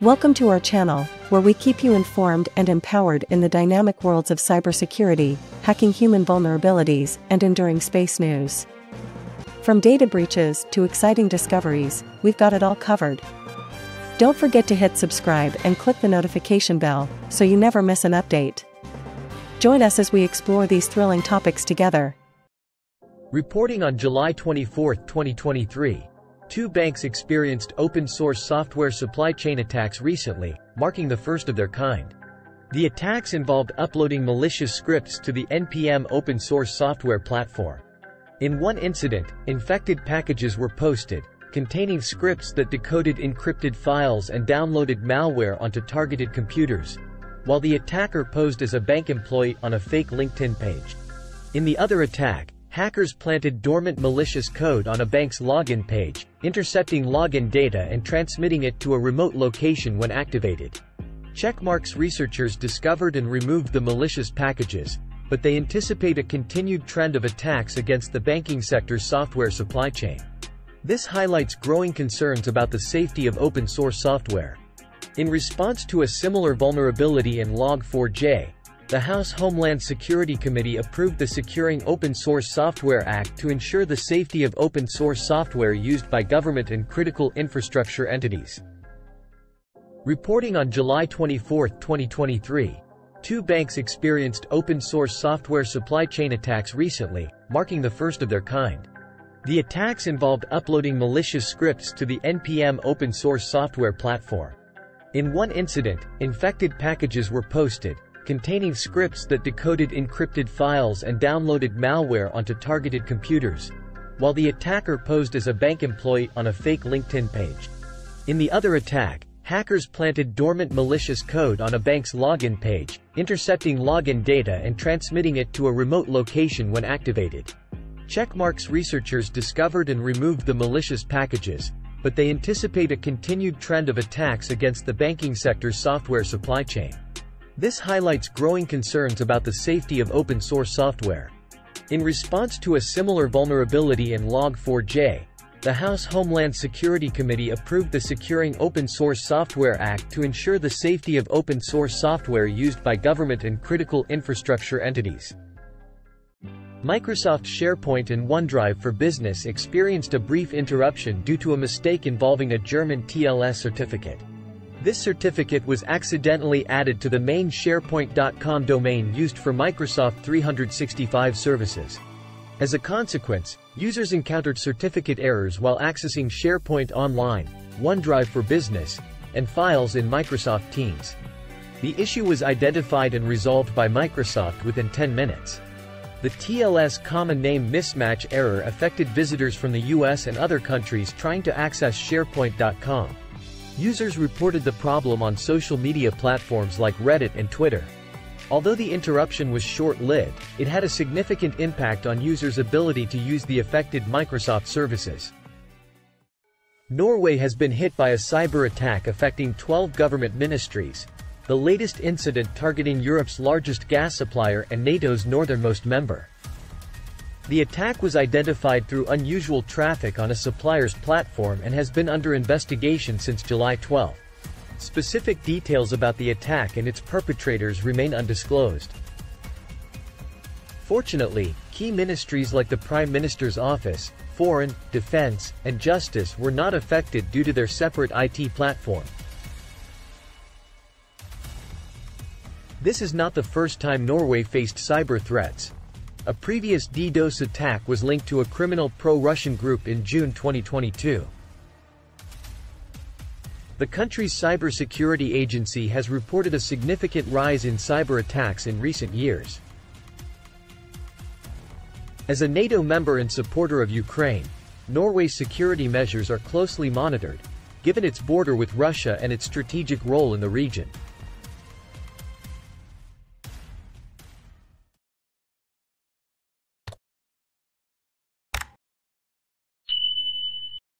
Welcome to our channel, where we keep you informed and empowered in the dynamic worlds of cybersecurity, hacking human vulnerabilities, and enduring space news. From data breaches to exciting discoveries, we've got it all covered. Don't forget to hit subscribe and click the notification bell so you never miss an update. Join us as we explore these thrilling topics together. Reporting on July 24, 2023, two banks experienced open-source software supply chain attacks recently, marking the first of their kind. The attacks involved uploading malicious scripts to the NPM open-source software platform. In one incident, infected packages were posted, containing scripts that decoded encrypted files and downloaded malware onto targeted computers, while the attacker posed as a bank employee on a fake LinkedIn page. In the other attack, Hackers planted dormant malicious code on a bank's login page, intercepting login data and transmitting it to a remote location when activated. Checkmarx researchers discovered and removed the malicious packages, but they anticipate a continued trend of attacks against the banking sector's software supply chain. This highlights growing concerns about the safety of open-source software. In response to a similar vulnerability in Log4j, the House Homeland Security Committee approved the Securing Open Source Software Act to ensure the safety of open source software used by government and critical infrastructure entities. Reporting on July 24, 2023, two banks experienced open source software supply chain attacks recently, marking the first of their kind. The attacks involved uploading malicious scripts to the NPM open source software platform. In one incident, infected packages were posted, containing scripts that decoded encrypted files and downloaded malware onto targeted computers, while the attacker posed as a bank employee on a fake LinkedIn page. In the other attack, hackers planted dormant malicious code on a bank's login page, intercepting login data and transmitting it to a remote location when activated. Checkmarx researchers discovered and removed the malicious packages, but they anticipate a continued trend of attacks against the banking sector's software supply chain. This highlights growing concerns about the safety of open-source software. In response to a similar vulnerability in Log4j, the House Homeland Security Committee approved the Securing Open Source Software Act to ensure the safety of open-source software used by government and critical infrastructure entities. Microsoft SharePoint and OneDrive for Business experienced a brief interruption due to a mistake involving a German TLS certificate. This certificate was accidentally added to the main SharePoint.com domain used for Microsoft 365 services. As a consequence, users encountered certificate errors while accessing SharePoint Online, OneDrive for Business, and files in Microsoft Teams. The issue was identified and resolved by Microsoft within 10 minutes. The TLS common name mismatch error affected visitors from the US and other countries trying to access SharePoint.com. Users reported the problem on social media platforms like Reddit and Twitter. Although the interruption was short-lived, it had a significant impact on users' ability to use the affected Microsoft services. Norway has been hit by a cyber attack affecting 12 government ministries, the latest incident targeting Europe's largest gas supplier and NATO's northernmost member. The attack was identified through unusual traffic on a supplier's platform and has been under investigation since July 12. Specific details about the attack and its perpetrators remain undisclosed. Fortunately, key ministries like the Prime Minister's Office, Foreign, Defense, and Justice were not affected due to their separate IT platform. This is not the first time Norway faced cyber threats. A previous DDoS attack was linked to a criminal pro-Russian group in June 2022. The country's cybersecurity agency has reported a significant rise in cyber attacks in recent years. As a NATO member and supporter of Ukraine, Norway's security measures are closely monitored, given its border with Russia and its strategic role in the region.